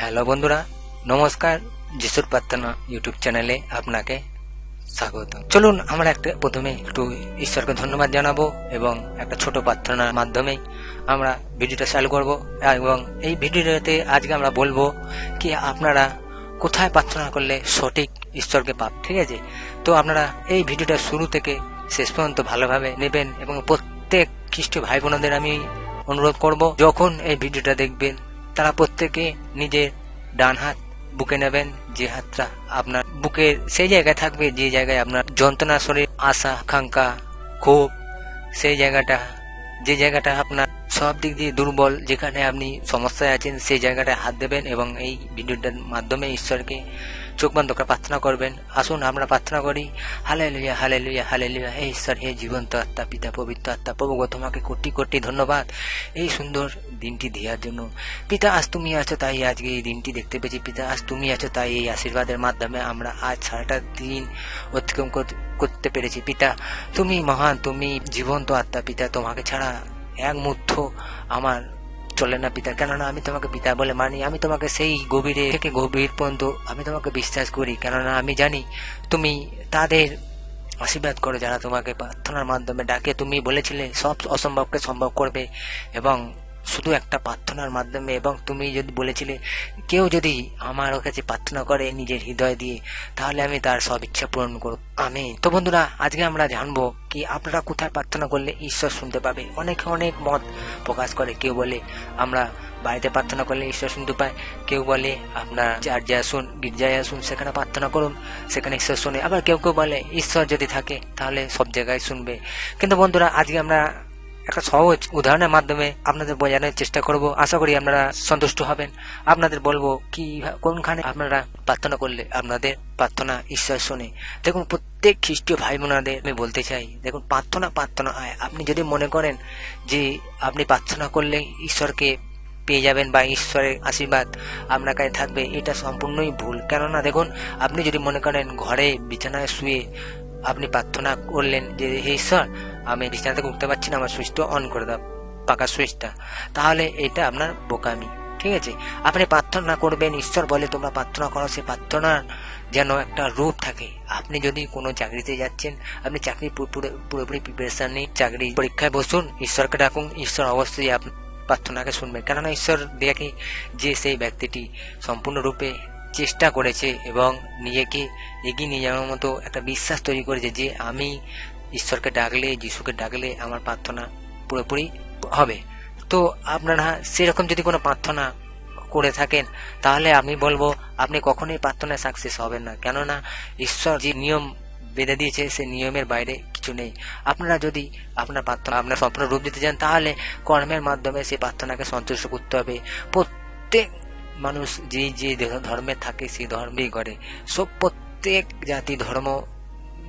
Hello বন্ধুরা, নমস্কার। যিশুর প্রার্থনা ইউটিউব চ্যানেলে আপনাকে স্বাগত। চলুন আমরা একটা প্রথমে একটু ঈশ্বরকে ধন্যবাদ জানাব এবং একটা ছোট প্রার্থনার মাধ্যমে আমরা ভিডিওটা চালু করব। এবং এই ভিডিওতে আজকে আমরা বলব কি আপনারা কোথায় প্রার্থনা করলে সঠিক ঈশ্বরকে পাব ঠিক আছে? তো আপনারা এই ভিডিওটা শুরু থেকে শেষ পর্যন্ত ভালোভাবে নেবেন এবং প্রত্যেক খ্রিস্ট ভাই বোনদের আমি অনুরোধ করব, যখন এই ভিডিওটা দেখবেন তারা প্রত্যেকে নিজের ডান হাত বুকে নেবেন, যে হাতটা আপনার বুকের সেই জায়গায় থাকবে, যে জায়গায় আপনার যন্ত্রণা, শরীর, আশা, আকাঙ্ক্ষা, ক্ষোভ, সেই জায়গাটা, যে জায়গাটা আপনার সব দিক দিয়ে দুর্বল, যেখানে আপনি সমস্যায় আছেন, সেই জায়গাটায় হাত দেবেন এবং এই ভিডিওটার মাধ্যমে ঈশ্বরকে চোখ বন্ধ করে প্রার্থনা করবেন। আসুন, আমরা প্রার্থনা করি হালে লুইয়া হালে লুইয়া হালে লুইয়া হে ঈশ্বর, হে জীবন্ত আত্মা, পিতা পবিত্র আত্মা, প্রভু গো, তোমাকে কোটি কোটি ধন্যবাদ। এই সুন্দর দিনটি দেওয়ার জন্য। পিতা, আজ তুমি আছো তাই আজকে এই দিনটি দেখতে পেয়েছি। পিতা, আজ তুমি আছো তাই এই আশীর্বাদের মাধ্যমে আমরা আজ সারাটা দিন অতিক্রম করতে পেরেছি। পিতা, তুমি মহান, তুমি জীবন্ত আত্মা। পিতা, তোমাকে ছাড়া এক মুহূর্ত আমার চলে না পিতা। কেননা আমি তোমাকে পিতা বলে মানি। আমি তোমাকে সেই গভীরে থেকে গভীর পর্যন্ত আমি তোমাকে বিশ্বাস করি। কেননা আমি জানি তুমি তাদের আশীর্বাদ করো যারা তোমাকে প্রার্থনার মাধ্যমে ডাকে। তুমি বলেছিলে সব অসম্ভবকে সম্ভব করবে এবং শুধু একটা প্রার্থনার মাধ্যমে, এবং তুমি যদি বলেছিলে, কেউ যদি আমার কাছে প্রার্থনা করে নিজের হৃদয় দিয়ে, তাহলে আমি তার সব ইচ্ছা পূরণ করব। আমি তো বন্ধুরা, আজকে আমরা জানব কি আপনারা কোথায় প্রার্থনা করলে ঈশ্বর শুনতে পাবে? অনেকে অনেক মত প্রকাশ করে। কেউ বলে, আমরা বাড়িতে প্রার্থনা করলে ঈশ্বর শুনতে পায়। কেউ বলে, আপনার চার্জে আসুন, গির্জায় আসুন, সেখানে প্রার্থনা করুন, সেখানে ঈশ্বর শুনে। আবার কেউ কেউ বলে, ঈশ্বর যদি থাকে, তাহলে সব জায়গায় শুনবে। কিন্তু বন্ধুরা, আজকে আমরা একটা সহজ উদাহরণের মাধ্যমে আপনাদের বোঝানোর চেষ্টা করব। আশা করি আপনারা সন্তুষ্ট হবেন। আপনাদের বলব কি, কোনখানে আপনারা প্রার্থনা করলে আপনাদের প্রার্থনা ঈশ্বর শোনে। দেখুন, প্রত্যেক খ্রিস্টীয় ভাই বোনাদের আমি বলতে চাই, দেখুন, প্রার্থনা প্রার্থনা হয় আপনি যদি মনে করেন যে আপনি প্রার্থনা করলে ঈশ্বরকে পেয়ে যাবেন বা ঈশ্বরের আশীর্বাদ আপনার কাছে থাকবে, এটা সম্পূর্ণই ভুল। কেননা দেখুন, আপনি যদি মনে করেন ঘরে বিছানায় শুয়ে আপনি প্রার্থনা করলেন যে, হে ঈশ্বর, আমি বিছানা থেকে উঠতে পারছি না, আমার সুইচটা অন করে দাও, পাকা সুইচটা। তাহলে এটা আপনার বোকামি, ঠিক আছে? আপনি প্রার্থনা করবেন, ঈশ্বর, বলে তোমরা প্রার্থনা করো। সে প্রার্থনার যেন একটা রূপ থাকে। আপনি যদি কোনো চাকরিতে যাচ্ছেন, আপনি চাকরি পুরোপুরি প্রিপারেশন নিয়ে চাকরি পরীক্ষায় বসুন, ঈশ্বরকে ডাকুন, ঈশ্বর অবশ্যই আপনার প্রার্থনাকে শুনবেন। কেননা ঈশ্বর দেখে যে সেই ব্যক্তিটি সম্পূর্ণরূপে চেষ্টা করেছে এবং নিজেকে এগিয়ে নিয়ে যাওয়ার মতো একটা বিশ্বাস তৈরি করেছে যে আমি ঈশ্বরকে ডাকলে, যিশুকে ডাকলে আমার প্রার্থনা পুরোপুরি হবে। তো আপনারা সেরকম যদি কোনো প্রার্থনা করে থাকেন, তাহলে আমি বলব, আপনি কখনোই প্রার্থনায় সাকসেস হবেন না। কেননা ঈশ্বর যে নিয়ম বেঁধে দিয়েছে, সে নিয়মের বাইরে কিছু নেই। আপনারা যদি আপনার প্রার্থনা, আপনার স্বপ্ন রূপ দিতে চান, তাহলে কর্মের মাধ্যমে সেই প্রার্থনাকে সন্তুষ্ট করতে হবে। প্রত্যেক মানুষ যে যে ধর্মে থাকে, সেই ধর্মেই করে। সব প্রত্যেক জাতি, ধর্ম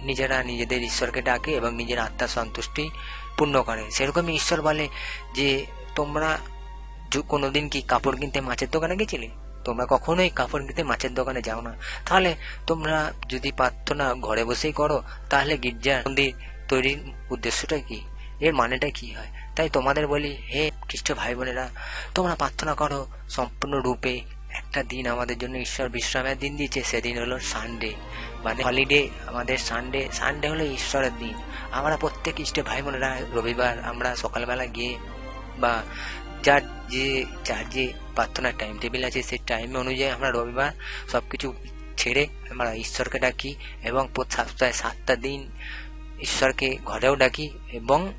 নিজেরা নিজেদের ঈশ্বরকে ডাকে এবং নিজের আত্মার সন্তুষ্টি পূর্ণ করে। সেরকমই ঈশ্বর বলে যে, তোমরা কোনোদিন কি কাপড় কিনতে মাছের দোকানে গেছিলে? তোমরা কখনোই কাপড় কিনতে মাছের দোকানে যাও না। তাহলে তোমরা যদি প্রার্থনা ঘরে বসেই করো, তাহলে গির্জা মন্দির তৈরির উদ্দেশ্যটা কি? এর মানেটা কি হয়? তাই তোমাদের বলি, হে খ্রিস্ট ভাই বোনেরা তোমরা প্রার্থনা করো সম্পূর্ণ রূপে একটা দিন আমাদের জন্য ঈশ্বর বিশ্রামের দিন দিয়েছে, সেদিন হলো সানডে। মানে হলিডে, আমাদের সানডে সানডে হলো ঈশ্বরের দিন। আমরা প্রত্যেক ইষ্ট ভাই বোনেরা রবিবার আমরা সকালবেলা গিয়ে বা যার যে যার যে প্রার্থনার টাইম টেবিল আছে, সেই টাইম অনুযায়ী আমরা রবিবার সব কিছু ছেড়ে আমরা ঈশ্বরকে ডাকি এবং সপ্তাহে সাতটা দিন ঈশ্বরকে ঘরেও ডাকি এবং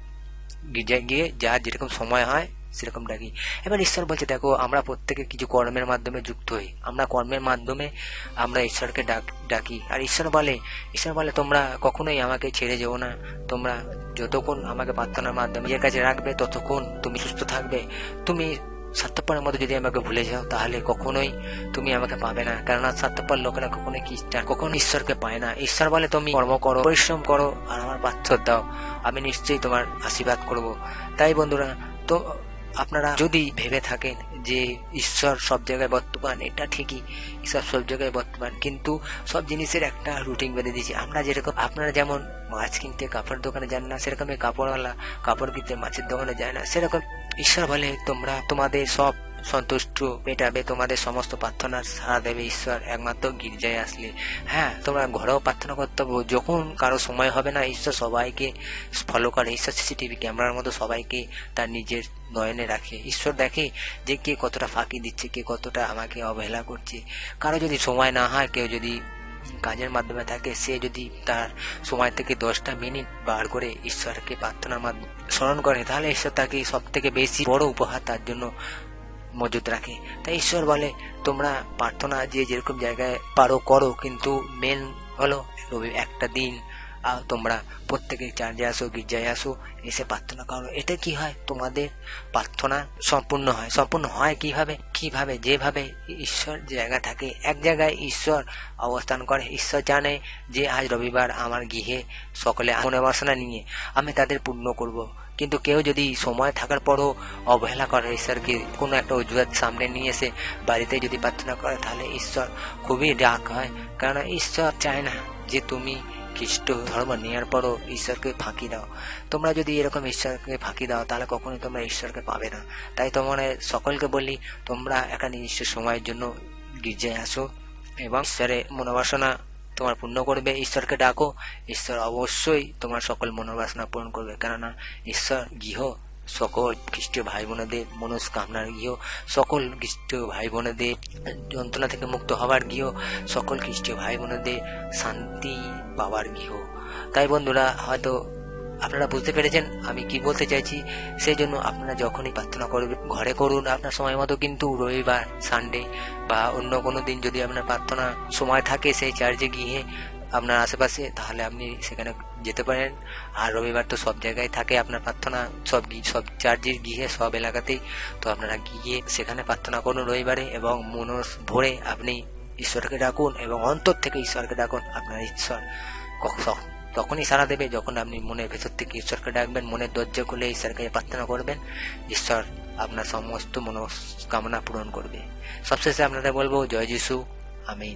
গির্জায় গিয়ে যা যেরকম সময় হয় সেরকম ডাকি। এবার ঈশ্বর বলছে, দেখো, আমরা প্রত্যেকে কিছু কর্মের মাধ্যমে যুক্ত হই। আমরা কর্মের মাধ্যমে আমরা ঈশ্বরকে ডাক, ডাকি। আর ঈশ্বর বলে ঈশ্বর বলে, তোমরা কখনোই আমাকে ছেড়ে যেও না। তোমরা যতক্ষণ আমাকে প্রার্থনার মাধ্যমে নিজের কাছে রাখবে, ততক্ষণ তুমি সুস্থ থাকবে। তুমি স্বার্থপরের মধ্যে যদি আমাকে ভুলে যাও, তাহলে কখনোই তুমি আমাকে পাবে না। কেননা স্বার্থপর লোকেরা কখনো কি কখনো ঈশ্বরকে পায় না। ঈশ্বর বলে, তুমি কর্ম করো, পরিশ্রম করো, আর আমার পাথর দাও। আমি নিশ্চয়ই তোমার আশীর্বাদ করব। তাই বন্ধুরা, তো আপনারা যদি ভেবে থাকেন যে ঈশ্বর সব জায়গায় বর্তমান, এটা ঠিকই, ঈশ্বর সব জায়গায় বর্তমান, কিন্তু সব জিনিসের একটা রুটিন বেঁধে দিয়েছে। আমরা যেরকম, আপনারা যেমন মাছ কিনতে, কাপড় দোকানে যান না, সেরকমই কাপড়ওয়ালা কাপড় কিনতে, মাছের দোকানে যায় না, সেরকম ঈশ্বর বলে তোমরা, তোমাদের সব সন্তুষ্ট। মেটাবে তোমাদের সমস্ত প্রার্থনার সাড়া দেবে ঈশ্বর। একমাত্র গির্জায় আসলে। হ্যাঁ তোমরা ঘরেও প্রার্থনা করতে হবে। যখন কারও সময় হবে না, ঈশ্বর সবাইকে ফলো করে। ঈশ্বর সিসিটিভি ক্যামেরার মতো সবাইকে তার নিজের নয়নে রাখে। ঈশ্বর দেখে যে কে কতটা ফাঁকি দিচ্ছে, কে কতটা আমাকে অবহেলা করছে। কারও যদি সময় না হয়, কেউ যদি কাজের মাধ্যমে থাকে, সে যদি তার সময় থেকে দশটা মিনিট বার করে ঈশ্বরকে প্রার্থনার মাধ্যমে স্মরণ করে, তাহলে ঈশ্বর তাকে সব থেকে বেশি বড় উপহার তার জন্য মজুদ রাখে। তাই ঈশ্বর বলে, তোমরা প্রার্থনা যে যেরকম জায়গায় পারো, করো, কিন্তু মেন হলো রবি, একটা দিন। তোমরা প্রত্যেকে চার্জে আসো, গির্জায় আসো, এসে প্রার্থনা করো। এতে কি হয়? তোমাদের প্রার্থনা সম্পূর্ণ হয়। সম্পূর্ণ হয় কীভাবে? কীভাবে? যেভাবে ঈশ্বর জায়গা থাকে। এক জায়গায় ঈশ্বর অবস্থান করে। ঈশ্বর জানে যে আজ রবিবার আমার গৃহে সকলে মনে বাসনা নিয়ে আমি তাদের পূর্ণ করব। কিন্তু কেউ যদি সময় থাকার পরও অবহেলা করে, ঈশ্বরকে কোনো একটা অজুহাত সামনে নিয়ে এসে বাড়িতে যদি প্রার্থনা করে, তাহলে ঈশ্বর খুবই ডাক হয়। কারণ ঈশ্বর চায় না যে তুমি খ্রিস্ট ধর্ম নেওয়ার পরও ঈশ্বরকে ফাঁকি দাও। তোমরা যদি এরকম ঈশ্বরকে ফাঁকি দাও, তাহলে কখনোই তোমরা ঈশ্বরকে পাবে না। তাই তোমরা সকলকে বলি, তোমরা একটা নির্দিষ্ট সময়ের জন্য গির্জায় আসো এবং ঈশ্বরের মনোবাসনা তোমার পূর্ণ করবে, ঈশ্বরকে ডাকো। ঈশ্বর অবশ্যই তোমার সকল মনোবাসনা পূরণ করবে। কেননা ঈশ্বর গৃহ, সকল খ্রিস্টীয় ভাই বোনেদের মনস্কামনার গৃহ, সকল খ্রিস্টীয় ভাই বোনেদের যন্ত্রণা থেকে মুক্ত হওয়ার গৃহ, সকল খ্রিস্টীয় ভাই বোনেদের শান্তি পাওয়ার গৃহ। তাই বন্ধুরা, হয়তো আপনারা বুঝতে পেরেছেন, আমি কি বলতে চাইছি? সেই জন্য আপনারা যখনই প্রার্থনা করবেন ঘরে করুন, আপনার সময় মতো কিন্তু রবিবার সানডে বা অন্য কোনো দিন যদি আপনার প্রার্থনা সময় থাকে সেই চার্জে গিয়ে আপনার আশেপাশে, তাহলে আপনি সেখানে যেতে পারেন। আর রবিবার তো সব জায়গায় থাকে আপনার প্রার্থনা, সব সব চার্জের গিয়ে সব এলাকাতেই। তো আপনারা গিয়ে সেখানে প্রার্থনা করুন রবিবারে এবং মনস ভরে আপনি ঈশ্বরকে ডাকুন এবং অন্তর থেকে ঈশ্বরকে ডাকুন, আপনার ঈশ্বর কখ- তখনই সারা দেবে যখন আপনি মনের ভেতর থেকে ঈশ্বরকে ডাকবেন, মনের দরজা খুলে ঈশ্বরকে প্রার্থনা করবেন, ঈশ্বর আপনার সমস্ত মনস্কামনা পূরণ করবে। সবশেষে আপনাদের বলব, জয় যিশু আমি